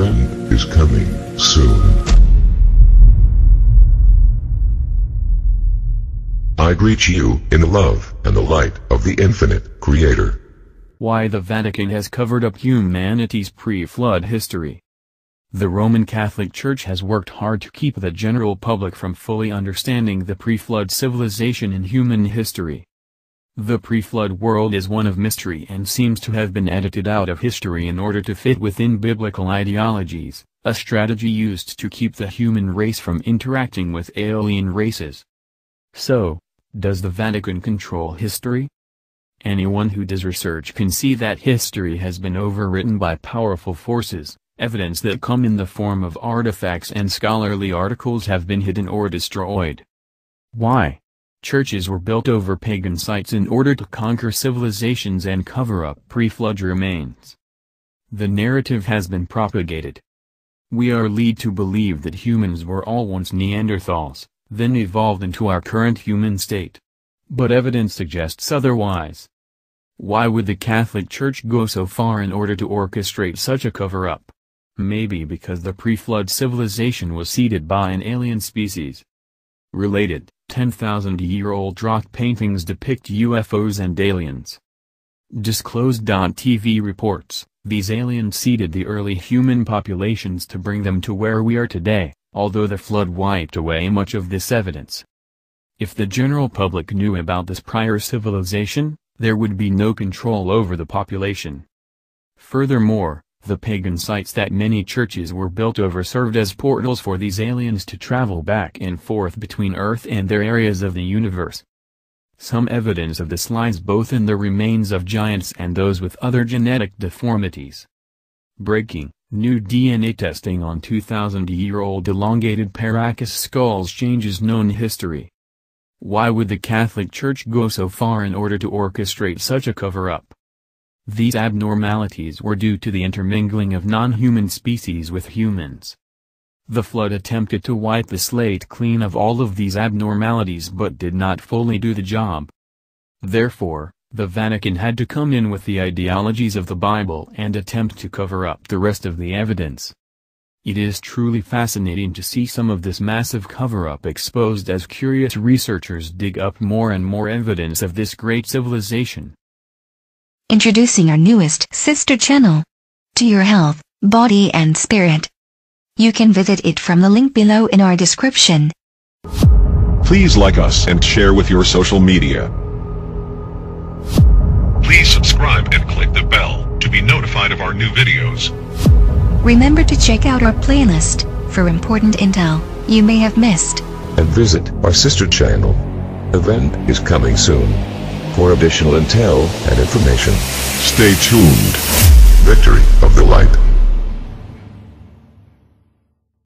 Is coming soon. I greet you in the love and the light of the infinite Creator. Why the Vatican has covered up humanity's pre-flood history. The Roman Catholic Church has worked hard to keep the general public from fully understanding the pre-flood civilization in human history. The pre-flood world is one of mystery and seems to have been edited out of history in order to fit within biblical ideologies, a strategy used to keep the human race from interacting with alien races. So, does the Vatican control history? Anyone who does research can see that history has been overwritten by powerful forces, evidence that come in the form of artifacts and scholarly articles have been hidden or destroyed. Why? Churches were built over pagan sites in order to conquer civilizations and cover up pre-flood remains. The narrative has been propagated. We are led to believe that humans were all once Neanderthals, then evolved into our current human state. But evidence suggests otherwise. Why would the Catholic Church go so far in order to orchestrate such a cover-up? Maybe because the pre-flood civilization was seeded by an alien species. Related, 10,000-year-old rock paintings depict UFOs and aliens. Disclosed.tv reports, these aliens seeded the early human populations to bring them to where we are today, although the flood wiped away much of this evidence. If the general public knew about this prior civilization, there would be no control over the population. Furthermore, the pagan sites that many churches were built over served as portals for these aliens to travel back and forth between Earth and their areas of the universe. Some evidence of this lies both in the remains of giants and those with other genetic deformities. Breaking, new DNA testing on 2,000-year-old elongated Paracas skulls changes known history. Why would the Catholic Church go so far in order to orchestrate such a cover-up? These abnormalities were due to the intermingling of non-human species with humans. The flood attempted to wipe the slate clean of all of these abnormalities but did not fully do the job. Therefore, the Vatican had to come in with the ideologies of the Bible and attempt to cover up the rest of the evidence. It is truly fascinating to see some of this massive cover-up exposed as curious researchers dig up more and more evidence of this great civilization. Introducing our newest sister channel. To your health, body and spirit. You can visit it from the link below in our description. Please like us and share with your social media. Please subscribe and click the bell to be notified of our new videos. Remember to check out our playlist for important intel you may have missed. And visit our sister channel. Event is coming soon. For additional intel and information, stay tuned. Victory of the Light.